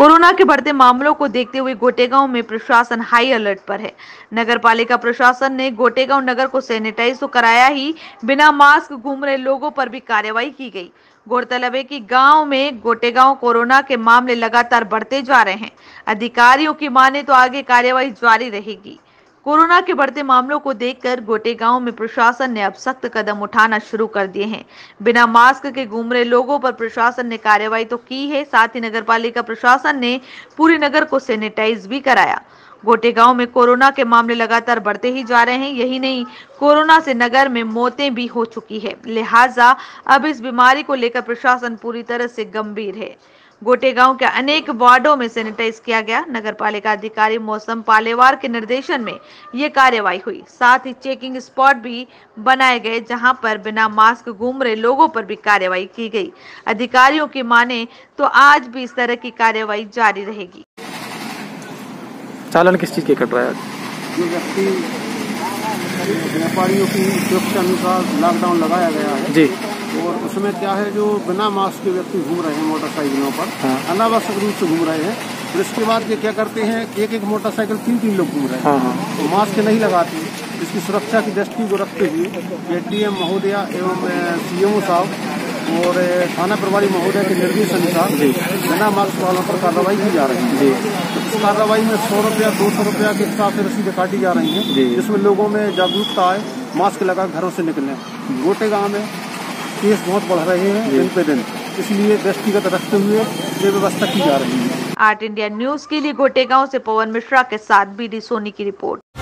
Corona के बढ़ते मामलों को देखते हुए गोटेगांव में प्रशासन हाई अलर्ट पर है। नगर पालिका प्रशासन ने गोटेगांव नगर को सैनिटाइज तो कराया ही, बिना मास्क घूम रहे लोगों पर भी कार्रवाई की गई। गौरतलब है कि गाँव में गोटेगांव कोरोना के मामले लगातार बढ़ते जा रहे हैं। अधिकारियों की माने तो आगे कार्यवाही जारी रहेगी। कोरोना के बढ़ते मामलों को देखकर गोटे गाँव में प्रशासन ने अब सख्त कदम उठाना शुरू कर दिए हैं। बिना मास्क के घूम रहे लोगों पर प्रशासन ने कार्रवाई तो की है, साथ ही नगर पालिका प्रशासन ने पूरे नगर को सैनिटाइज भी कराया। गोटे गाँव में कोरोना के मामले लगातार बढ़ते ही जा रहे हैं, यही नहीं, कोरोना से नगर में मौतें भी हो चुकी है। लिहाजा अब इस बीमारी को लेकर प्रशासन पूरी तरह से गंभीर है। गोटेगांव के अनेक वार्डों में सैनिटाइज किया गया। नगर पालिका अधिकारी मौसम पालेवार के निर्देशन में ये कार्यवाही हुई। साथ ही चेकिंग स्पॉट भी बनाए गए जहाँ पर बिना मास्क घूम रहे लोगों पर भी कार्यवाही की गई। अधिकारियों की माने तो आज भी इस तरह की कार्यवाही जारी रहेगी। चालन किस चीज़ के कट रहा है व्यक्ति व्यापारियों की सुरक्षा अनुसार लॉकडाउन लगाया गया है। जी। और उसमें क्या है जो बिना मास्क के व्यक्ति घूम रहे हैं मोटरसाइकिलों पर हाँ। अनावश्यक रूप से घूम रहे हैं फिर इसके बाद ये क्या करते हैं एक एक मोटरसाइकिल तीन तीन लोग घूम रहे हैं। हाँ हाँ। तो मास्क नहीं लगाते इसकी सुरक्षा की दृष्टि को रखते हुए एडीएम महोदया एवं सीएमओ साहब और थाना प्रभारी महोदय के निर्देश अनुसार बिना मास्क वालों पर कार्रवाई की जा रही है। तो इस कार्रवाई में सौ रुपया दो सौ रुपया के हिसाब से रसीदें काटी जा रही हैं जिसमें लोगों में जागरूकता आए मास्क लगा घरों से निकलें गोटे गाँव में केस बहुत बढ़ रहे हैं दिन पे दिन इसलिए व्यक्तिगत रखते हुए ये व्यवस्था की जा रही है। आर्ट इंडिया न्यूज़ के लिए गोटेगांव से पवन मिश्रा के साथ बी डी सोनी की रिपोर्ट।